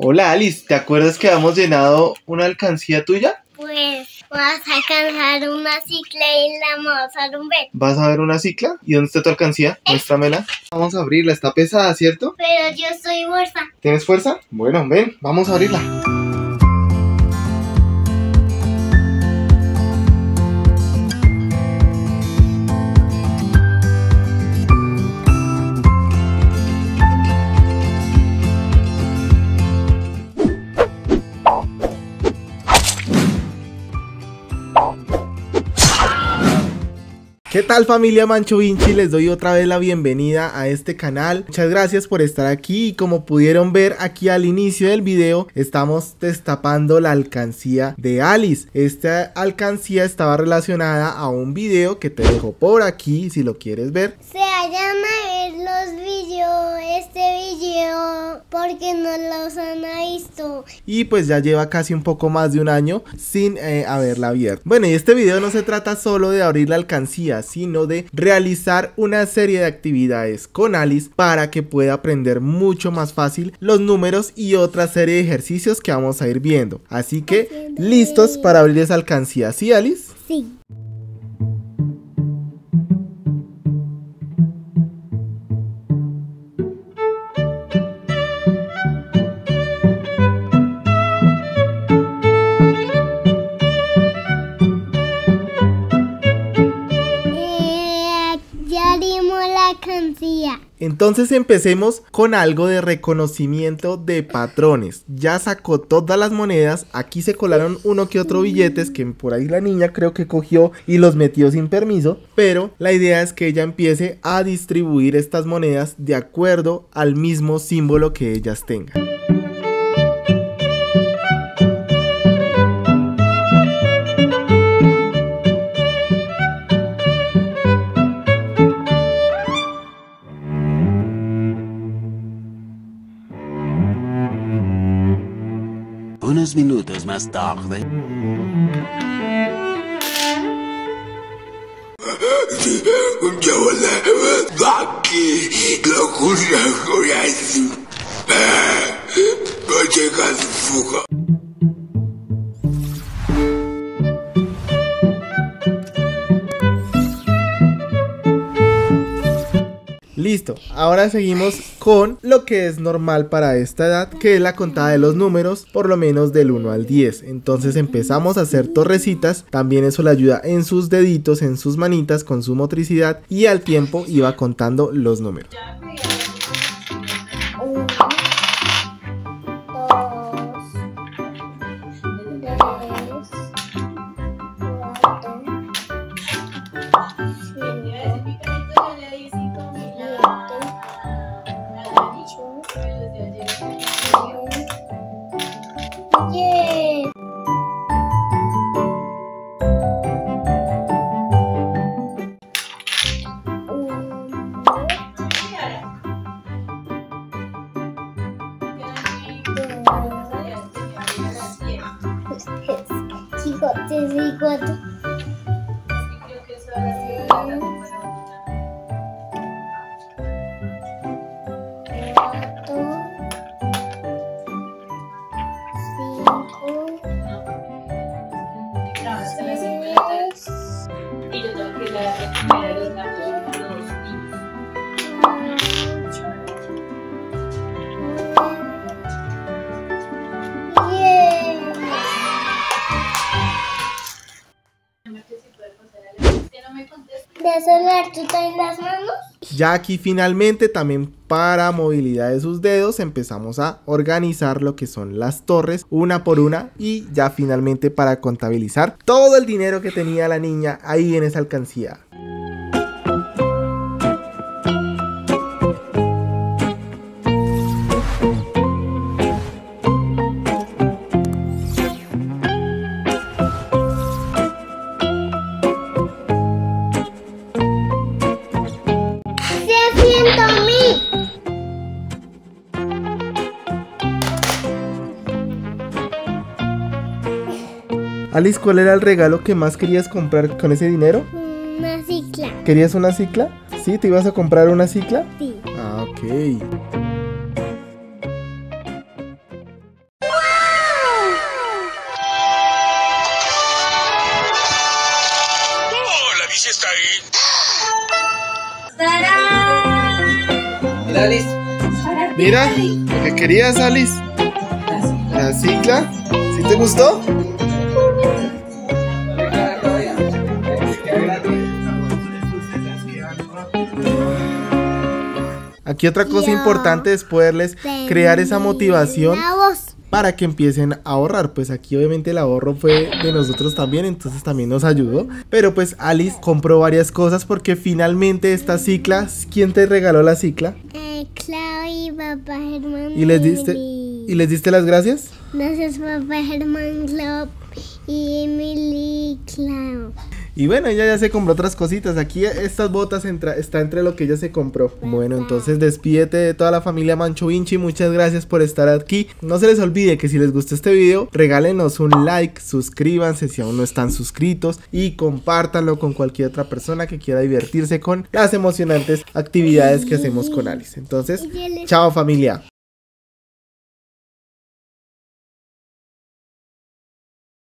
Hola Alice, ¿te acuerdas que habíamos llenado una alcancía tuya? Pues vas a alcanzar una cicla y la vamos a dar un beso. ¿Vas a ver una cicla? ¿Y dónde está tu alcancía? Muéstramela. Vamos a abrirla, está pesada, ¿cierto? Pero yo soy bolsa. ¿Tienes fuerza? Bueno, ven, vamos a abrirla. ¿Qué tal familia Mancho Vinci? Les doy otra vez la bienvenida a este canal. Muchas gracias por estar aquí y como pudieron ver aquí al inicio del video estamos destapando la alcancía de Alice. Esta alcancía estaba relacionada a un video que te dejo por aquí si lo quieres ver. Se vayan a ver los videos, este video, porque no los han visto. Y pues ya lleva casi un poco más de un año sin eh, haberla abierto. Bueno y este video no se trata solo de abrir la alcancía sino de realizar una serie de actividades con Alice para que pueda aprender mucho más fácil los números y otra serie de ejercicios que vamos a ir viendo. Así que, ¿listos para abrir esa alcancía? ¿Sí, Alice? Sí. Entonces empecemos con algo de reconocimiento de patrones. Ya sacó todas las monedas. Aquí se colaron uno que otro billetes que por ahí la niña creo que cogió y los metió sin permiso. Pero la idea es que ella empiece a distribuir estas monedas de acuerdo al mismo símbolo que ellas tengan. Unos minutos más tarde. Ahora seguimos con lo que es normal para esta edad, que es la contada de los números, por lo menos del 1 al 10. Entonces empezamos a hacer torrecitas, también eso le ayuda en sus deditos, en sus manitas, con su motricidad, y al tiempo iba contando los números. equal is good. to ¿De celular tú traes las manos? Ya aquí finalmente también para movilidad de sus dedos empezamos a organizar lo que son las torres una por una y ya finalmente para contabilizar todo el dinero que tenía la niña ahí en esa alcancía. Alice, ¿cuál era el regalo que más querías comprar con ese dinero? Una cicla. ¿Querías una cicla? ¿Sí? ¿Te ibas a comprar una cicla? Sí. Ah, ok. Alice. Mira, lo que querías, Alice. La cicla. ¿Sí te gustó? Aquí otra cosa importante es poderles crear esa motivación para que empiecen a ahorrar. Pues aquí obviamente el ahorro fue de nosotros también, entonces también nos ayudó. Pero pues Alice compró varias cosas porque finalmente esta cicla, ¿quién te regaló la cicla? Eh, Clau y papá Germán. ¿Y les diste. ¿y les diste las gracias? Gracias papá Germán, Clau y Emily Clau. Y bueno, ella ya se compró otras cositas. Aquí estas botas entra, está entre lo que ella se compró. Bueno, entonces despídete de toda la familia Mancho Vinci. Muchas gracias por estar aquí. No se les olvide que si les gustó este video, regálenos un like, suscríbanse si aún no están suscritos y compártanlo con cualquier otra persona que quiera divertirse con las emocionantes actividades que hacemos con Alice. Entonces, chao familia.